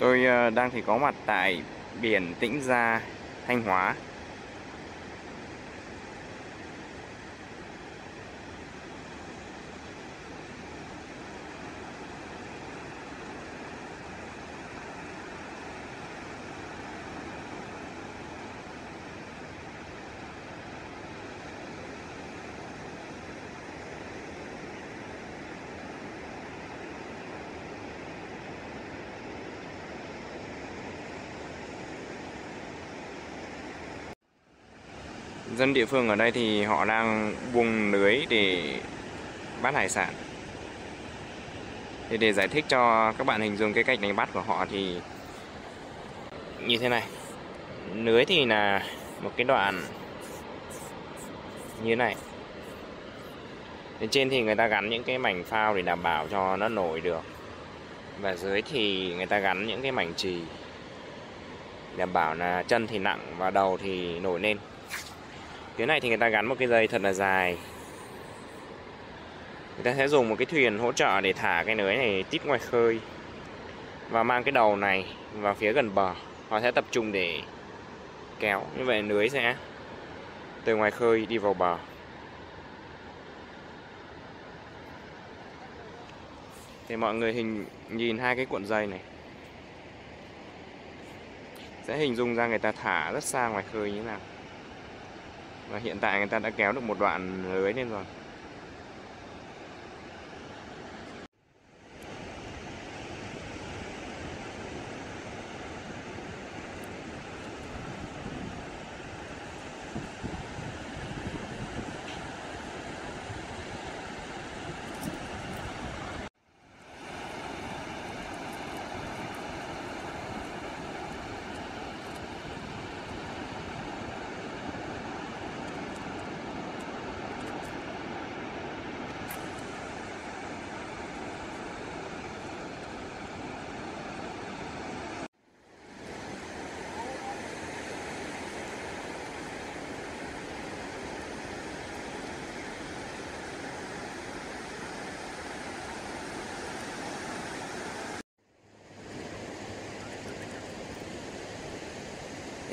Tôi ờ, đang thì có mặt tại biển Tĩnh Gia, Thanh Hóa. Dân địa phương ở đây thì họ đang buông lưới để bắt hải sản. Thì để giải thích cho các bạn hình dung cái cách đánh bắt của họ thì như thế này. Lưới thì là một cái đoạn như này. Bên trên thì người ta gắn những cái mảnh phao để đảm bảo cho nó nổi được. Và dưới thì người ta gắn những cái mảnh chì, đảm bảo là chân thì nặng và đầu thì nổi lên Phía này thì người ta gắn một cái dây thật là dài. Người ta sẽ dùng một cái thuyền hỗ trợ để thả cái lưới này tít ngoài khơi Và mang cái đầu này vào phía gần bờ. Họ sẽ tập trung để kéo. Như vậy lưới sẽ từ ngoài khơi đi vào bờ. Thì mọi người hình nhìn hai cái cuộn dây này. Sẽ hình dung ra người ta thả rất xa ngoài khơi như thế nào và hiện tại người ta đã kéo được một đoạn lưới lên rồi.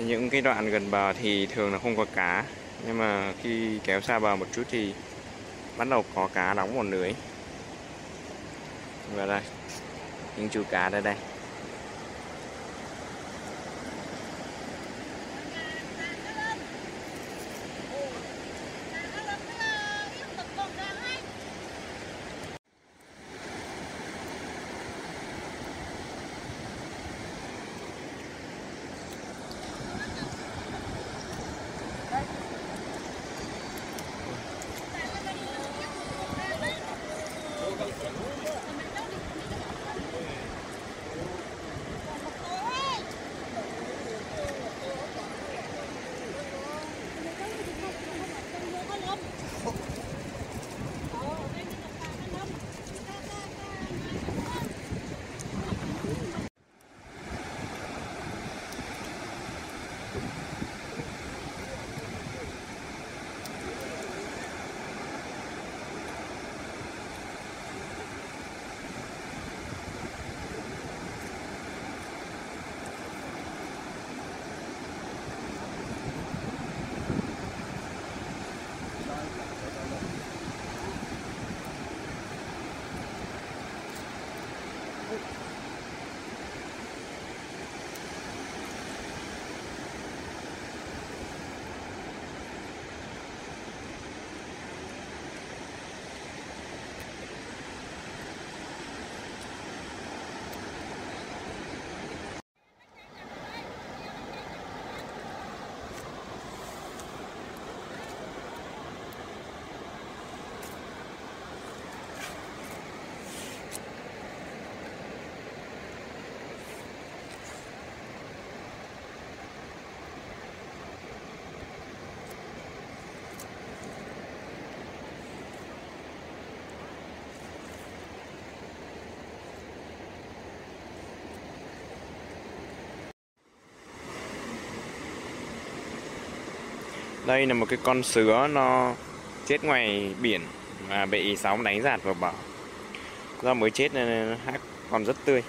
Những cái đoạn gần bờ thì thường là không có cá. Nhưng mà khi kéo xa bờ một chút thì bắt đầu có cá đóng một lưới. Và đây, những chú cá đây đây. đây là một cái con sứa nó chết ngoài biển và bị sóng đánh giạt vào bờ. Do mới chết nên hát còn rất tươi.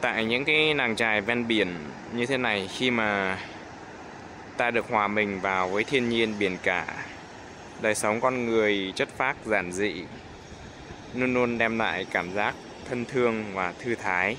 Tại những cái nàng trài ven biển như thế này, khi mà ta được hòa mình vào với thiên nhiên biển cả đời sống con người chất phác, giản dị, luôn luôn đem lại cảm giác thân thương và thư thái.